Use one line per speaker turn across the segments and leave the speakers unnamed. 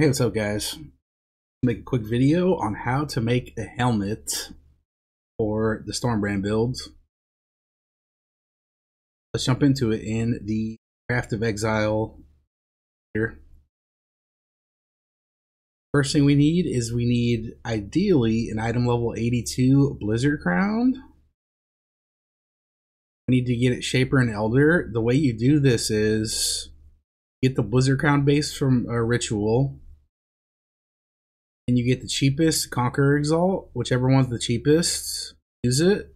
Hey, what's up guys? Make a quick video on how to make a helmet for the Storm Brand build. Let's jump into it in the Craft of Exile here. First thing we need is we need ideally an item level 82 Blizzard Crown. We need to get it Shaper and Elder. The way you do this is get the Blizzard Crown base from a ritual and you get the cheapest Conqueror Exalt, whichever one's the cheapest, use it.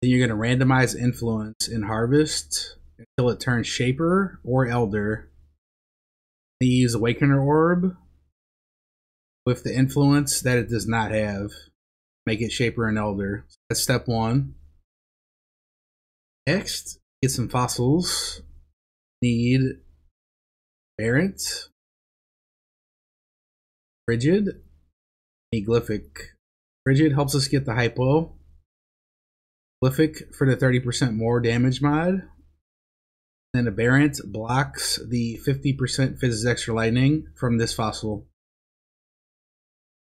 Then you're going to randomize influence in Harvest until it turns Shaper or Elder. Then you use Awakener Orb with the influence that it does not have. Make it Shaper and Elder. That's step one. Next, get some fossils. Need Aberrant Frigid, Glyphic. Frigid helps us get the hypo. Glyphic for the 30% more damage mod. Then Aberrant blocks the 50% Physics Extra Lightning from this fossil.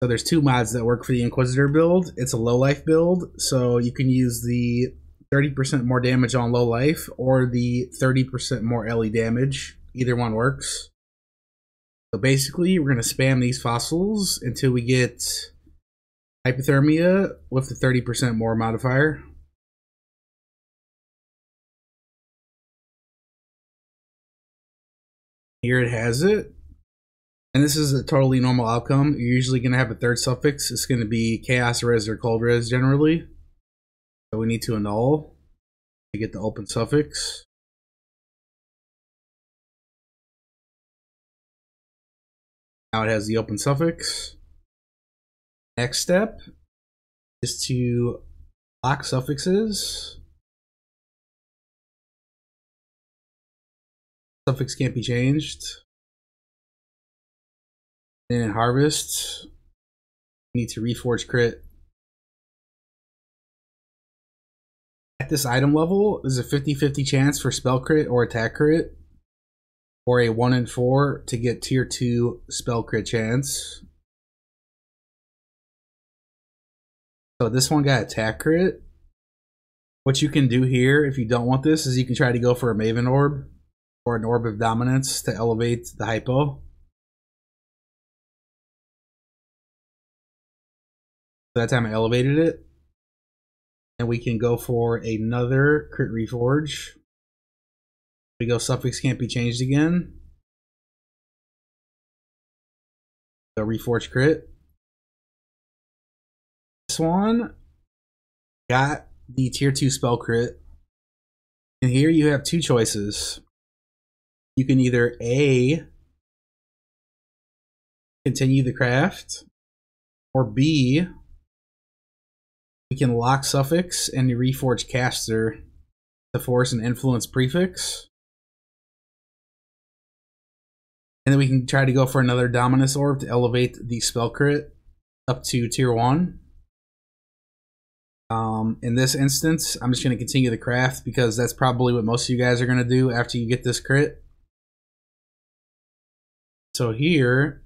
So there's two mods that work for the Inquisitor build. It's a low life build, so you can use the 30% more damage on low life or the 30% more LE damage. Either one works. So basically, we're going to spam these fossils until we get hypothermia with the 30% more modifier. Here it has it. And this is a totally normal outcome. You're usually going to have a third suffix. It's going to be chaos res or cold res generally. So we need to annul to get the open suffix. Now it has the open suffix. Next step is to lock suffixes. Suffix can't be changed. Then in harvest, need to reforge crit. At this item level, there's a 50-50 chance for spell crit or attack crit or a 1 in 4 to get tier 2 spell crit chance. So this one got attack crit. What you can do here, if you don't want this, is you can try to go for a Maven Orb or an Orb of Dominance to elevate the hypo. that time I elevated it. And we can go for another crit reforge we go suffix can't be changed again. Go reforge crit. This one got the tier 2 spell crit. And here you have two choices. You can either A continue the craft or B we can lock suffix and reforge caster to force an influence prefix. And then we can try to go for another Dominance Orb to elevate the spell crit up to tier 1. Um, in this instance, I'm just going to continue the craft because that's probably what most of you guys are going to do after you get this crit. So here,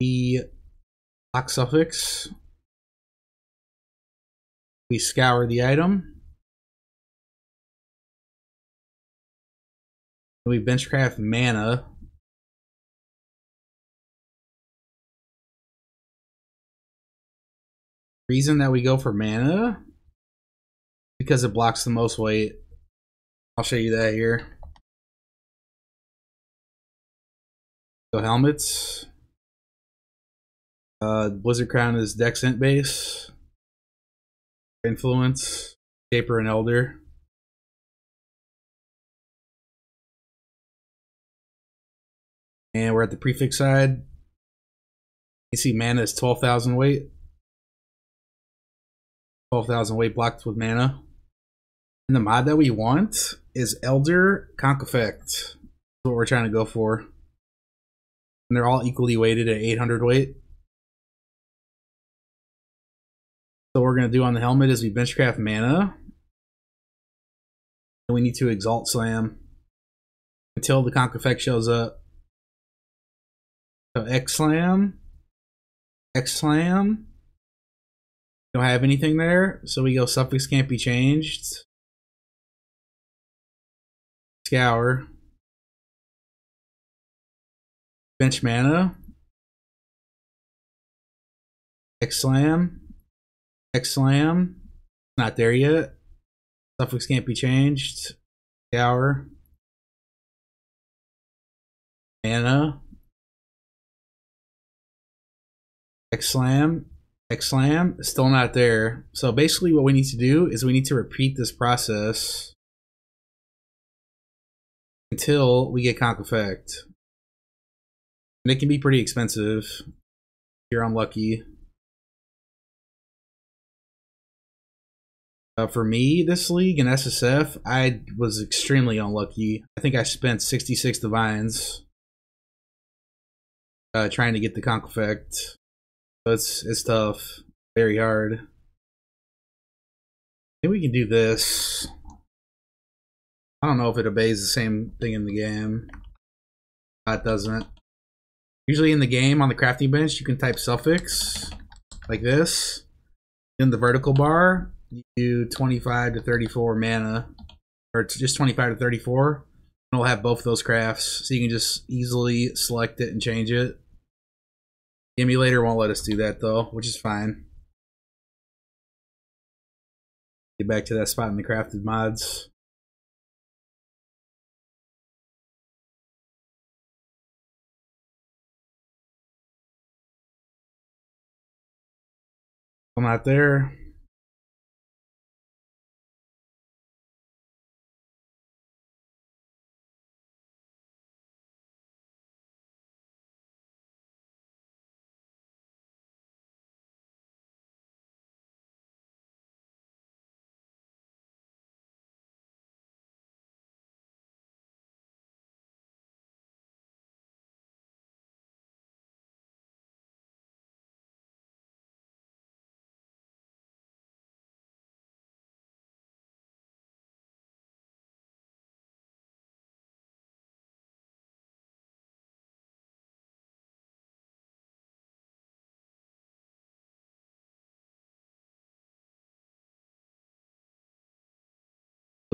the lock suffix, we scour the item. We benchcraft mana reason that we go for mana because it blocks the most weight. I'll show you that here. So helmets. Uh, Blizzard Crown is Dexent base. Influence. Shaper and Elder. And we're at the prefix side. You see mana is 12,000 weight. 12,000 weight blocked with mana. And the mod that we want is Elder Conc Effect. That's what we're trying to go for. And they're all equally weighted at 800 weight. So what we're going to do on the helmet is we benchcraft mana. And we need to Exalt Slam until the Conc Effect shows up. So X slam, X slam. Don't have anything there, so we go suffix can't be changed. Scour. Bench mana. X slam. X slam. Not there yet. Suffix can't be changed. Scour. Mana. X slam. Slam. Still not there. So basically, what we need to do is we need to repeat this process until we get conc effect. And it can be pretty expensive if you're unlucky. Uh, for me, this league in SSF, I was extremely unlucky. I think I spent 66 divines uh, trying to get the conc effect. It's, it's tough. Very hard. Maybe we can do this. I don't know if it obeys the same thing in the game. Uh, it doesn't. Usually in the game on the crafting bench, you can type suffix like this. In the vertical bar, you do 25 to 34 mana, or just 25 to 34. And it'll have both those crafts, so you can just easily select it and change it. The emulator won't let us do that though, which is fine. Get back to that spot in the crafted mods. I'm not there.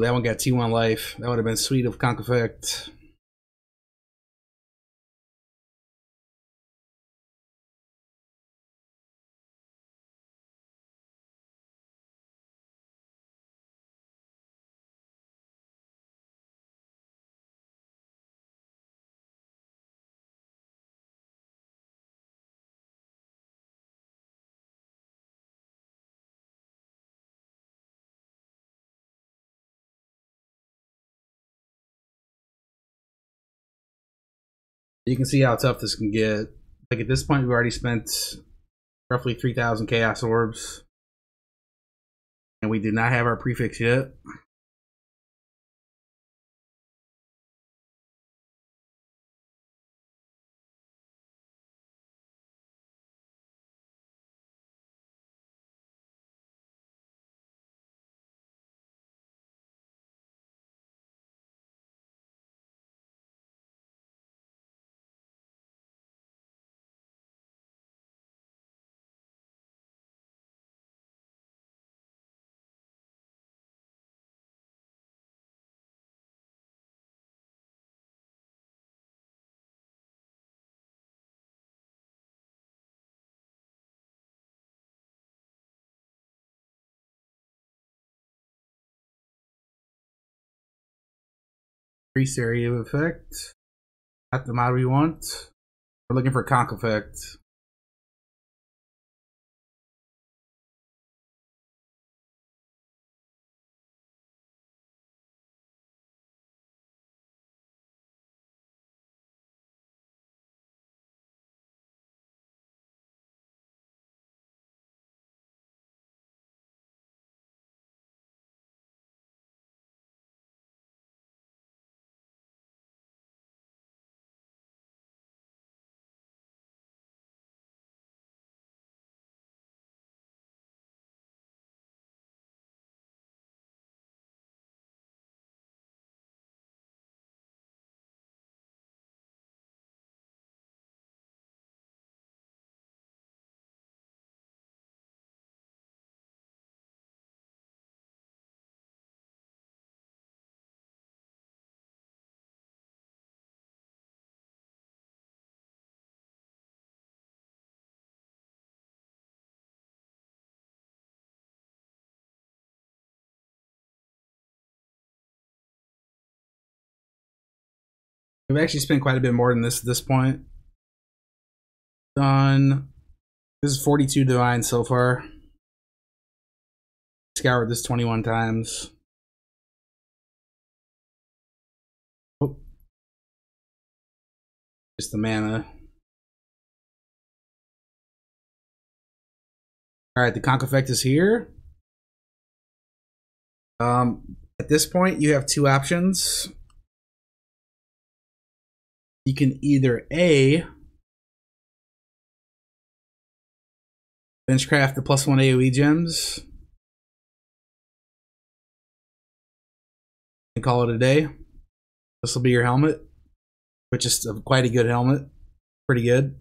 That one got T1 life. That would have been sweet of Conc Effect. You can see how tough this can get. Like at this point, we've already spent roughly 3,000 Chaos Orbs. And we do not have our prefix yet. Increase area of effect. Not the mod we want. We're looking for conc effect. We've actually spent quite a bit more than this at this point. Done. This is 42 divine so far. Scoured this 21 times. Oh. Just the mana. Alright, the Conc effect is here. Um, at this point, you have two options. You can either A, benchcraft the plus one AoE gems, and call it a day. This will be your helmet, which is quite a good helmet. Pretty good.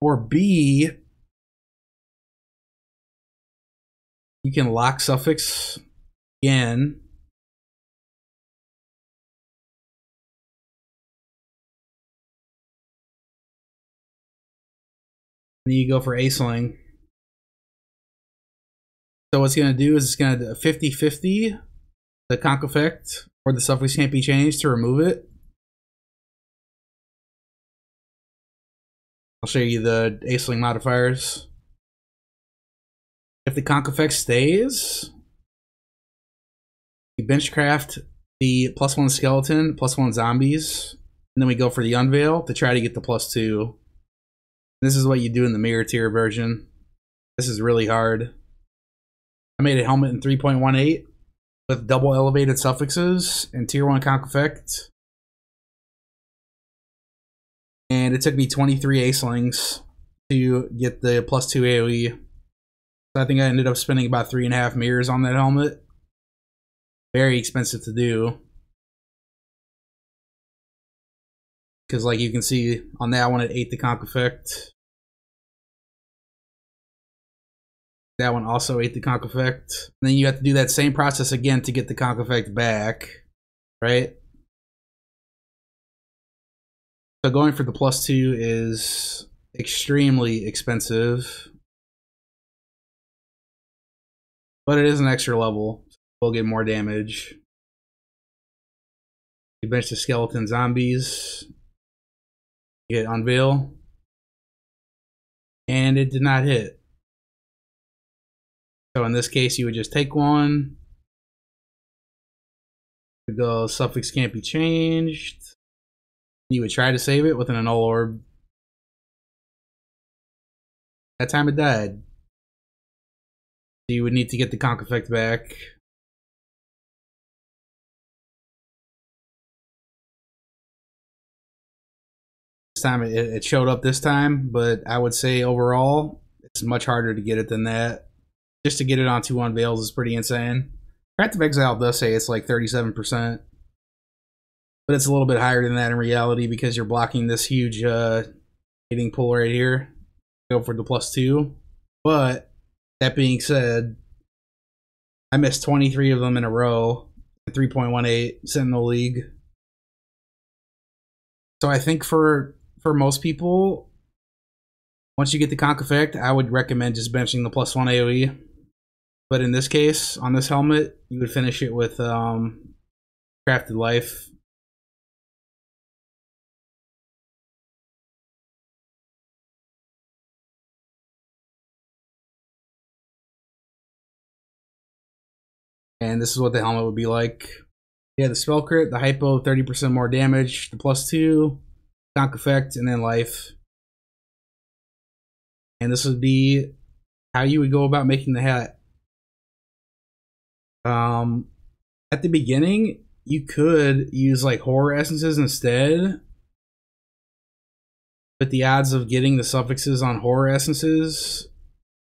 Or B, You can lock suffix again. And you go for Aisling. So what's going to do is it's going to 50-50 the conc effect or the stuff suffix can't be changed to remove it. I'll show you the Aisling modifiers. If the conc effect stays, we benchcraft the plus one skeleton, plus one zombies, and then we go for the unveil to try to get the plus two. This is what you do in the mirror tier version. This is really hard. I made a helmet in 3.18 with double elevated suffixes and tier 1 conc effect. And it took me 23 aislings to get the plus 2 AoE. I think I ended up spending about three and a half mirrors on that helmet. Very expensive to do. Because like you can see on that one, it ate the conc effect. That one also ate the conc effect. And then you have to do that same process again to get the conc effect back, right? So going for the plus two is extremely expensive. But it is an extra level. We'll get more damage. You bench the skeleton zombies. Get unveil. And it did not hit. So in this case, you would just take one. The suffix can't be changed. You would try to save it with an annul orb. That time it died you would need to get the conc effect back. This time it, it showed up this time, but I would say overall it's much harder to get it than that. Just to get it on two unveils is pretty insane. Craft of Exile does say it's like 37%. But it's a little bit higher than that in reality because you're blocking this huge uh, hitting pool right here. Go for the plus two. But that being said, I missed 23 of them in a row, 3.18 Sentinel League. So I think for for most people, once you get the conc effect, I would recommend just benching the plus one AoE. But in this case, on this helmet, you would finish it with um, Crafted Life And this is what the helmet would be like. Yeah, the spell crit, the hypo, 30% more damage, the plus two, conc effect, and then life. And this would be how you would go about making the hat. Um, at the beginning, you could use like horror essences instead. But the odds of getting the suffixes on horror essences,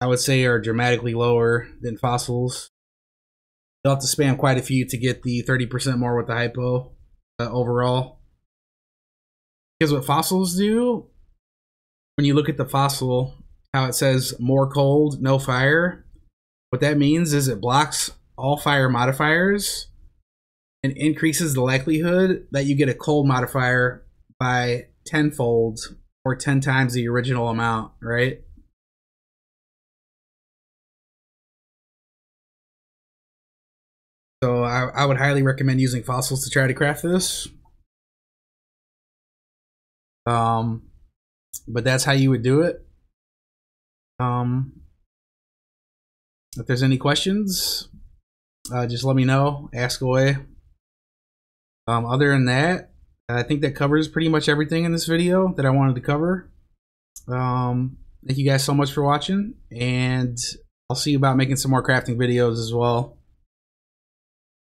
I would say, are dramatically lower than fossils. You'll have to spam quite a few to get the 30% more with the hypo uh, overall. Because what fossils do, when you look at the fossil, how it says more cold, no fire, what that means is it blocks all fire modifiers and increases the likelihood that you get a cold modifier by tenfold or 10 times the original amount, right? So I, I would highly recommend using fossils to try to craft this. Um, but that's how you would do it. Um, if there's any questions, uh, just let me know. Ask away. Um, other than that, I think that covers pretty much everything in this video that I wanted to cover. Um, thank you guys so much for watching, and I'll see you about making some more crafting videos as well.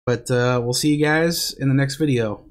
But uh, we'll see you guys in the next video.